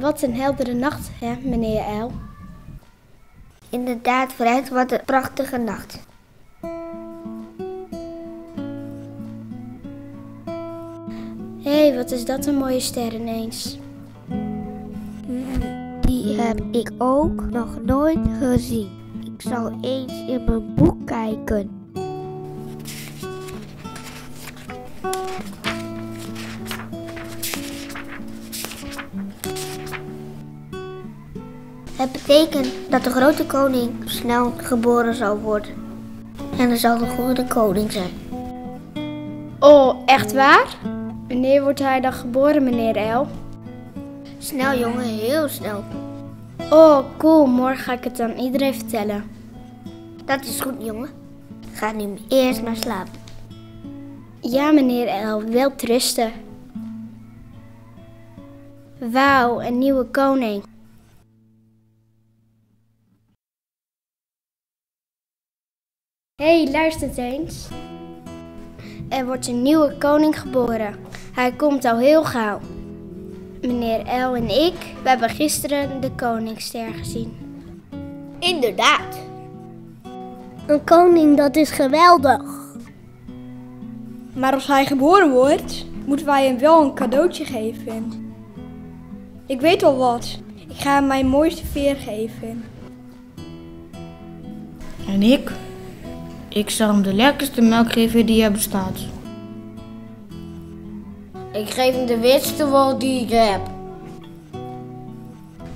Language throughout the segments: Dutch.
Wat een heldere nacht, hè, meneer El. Inderdaad, Fred, wat een prachtige nacht. Hé, hey, wat is dat een mooie ster ineens. Die heb ik ook nog nooit gezien. Ik zal eens in mijn boek kijken. Het betekent dat de grote koning snel geboren zal worden. En er zal een goede koning zijn. Oh, echt waar? Wanneer wordt hij dan geboren, meneer El? Snel jongen, heel snel. Oh, cool. Morgen ga ik het aan iedereen vertellen. Dat is goed jongen. Ga nu eerst maar slapen. Ja, meneer El, wel trusten. Wauw, een nieuwe koning. Hey, luister eens. Er wordt een nieuwe koning geboren. Hij komt al heel gauw. Meneer El en ik, we hebben gisteren de koningsster gezien. Inderdaad. Een koning, dat is geweldig. Maar als hij geboren wordt, moeten wij hem wel een cadeautje geven. Ik weet al wat. Ik ga hem mijn mooiste veer geven. En ik? Ik zal hem de lekkerste melk geven die er bestaat. Ik geef hem de witste wol die ik heb.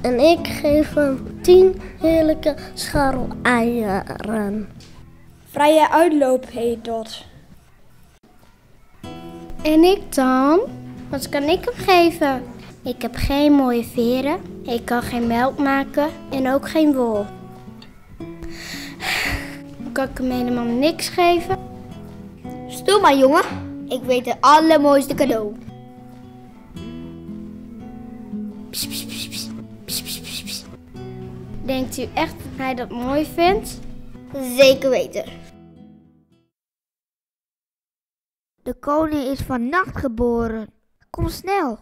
En ik geef hem tien heerlijke scharreleieren. Vrije uitloop heet dat. En ik dan? Wat kan ik hem geven? Ik heb geen mooie veren, ik kan geen melk maken en ook geen wol. Kan ik hem helemaal niks geven? Stil maar jongen, ik weet het allermooiste cadeau. Denkt u echt dat hij dat mooi vindt? Zeker weten. De koning is vannacht geboren. Kom snel.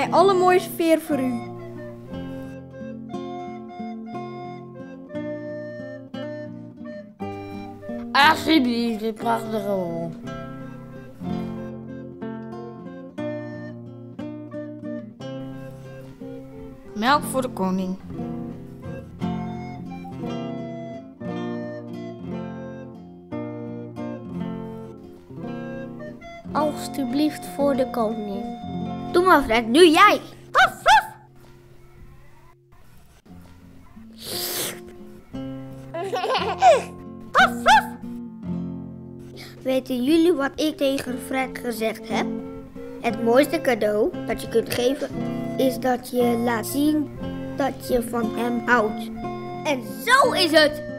Mijn allermooiste veer voor u. Alsjeblieft, dit prachtige wol. Melk voor de koning. Alsjeblieft voor de koning. Doe maar Fred, nu jij. Waf. Weten jullie wat ik tegen Fred gezegd heb? Het mooiste cadeau dat je kunt geven is dat je laat zien dat je van hem houdt. En zo is het!